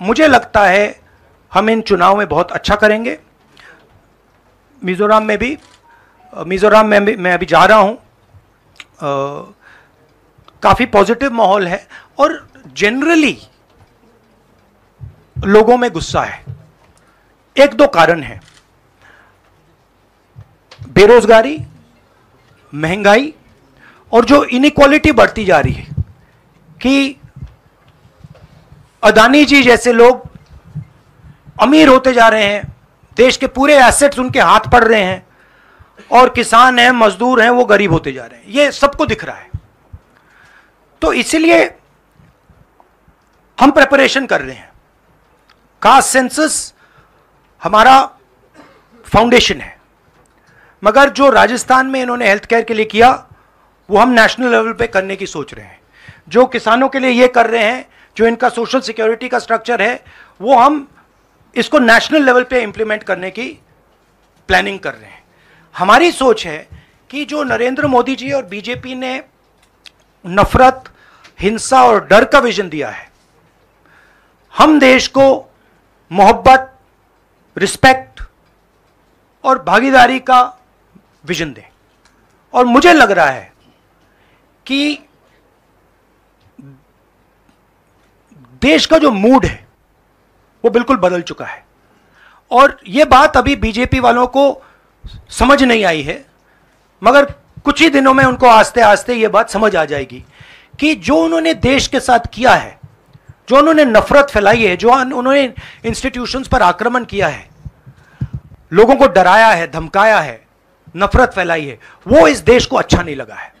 मुझे लगता है हम इन चुनाव में बहुत अच्छा करेंगे। मिज़ोरम में भी, मिज़ोरम में भी, मैं अभी जा रहा हूँ। काफ़ी पॉजिटिव माहौल है और जनरली लोगों में गुस्सा है। एक दो कारण है। बेरोजगारी, महँगाई और जो इनक्वालिटी बढ़ती जा रही है कि अदानी जी जैसे लोग अमीर होते जा रहे हैं, देश के पूरे एसेट्स उनके हाथ पड़ रहे हैं, और किसान हैं, मजदूर हैं, वो गरीब होते जा रहे हैं। ये सबको दिख रहा है। तो इसलिए हम प्रेपरेशन कर रहे हैं। कास्ट सेंसस हमारा फाउंडेशन है। मगर जो राजस्थान में इन्होंने हेल्थ केयर के लिए किया, वो हम नेशनल लेवल पे करने की सोच रहे हैं। जो किसानों के लिए ये कर रहे हैं जो इनका सोशल सिक्योरिटी का स्ट्रक्चर है, वो हम इसको नेशनल लेवल पे इंप्लीमेंट करने की प्लानिंग कर रहे हैं। हमारी सोच है कि जो नरेंद्र मोदी जी और बीजेपी ने नफरत, हिंसा और डर का विजन दिया है, हम देश को मोहब्बत रिस्पेक्ट और भागीदारी का विजन दें। और मुझे लग रहा है कि देश का जो मूड है, वो बिल्कुल बदल चुका है। और ये बात अभी बीजेपी वालों को समझ नहीं आई है, मगर कुछ ही दिनों में उनको आस्ते आस्ते ये बात समझ आ जाएगी कि जो उन्होंने देश के साथ किया है, जो उन्होंने नफरत फैलाई है, जो उन्होंने इंस्टीट्यूशंस पर आक्रमण किया है, लोगों को डराया है, धमकाया है, नफरत फैलाई है, वो इस देश को अच्छा नहीं लगा है।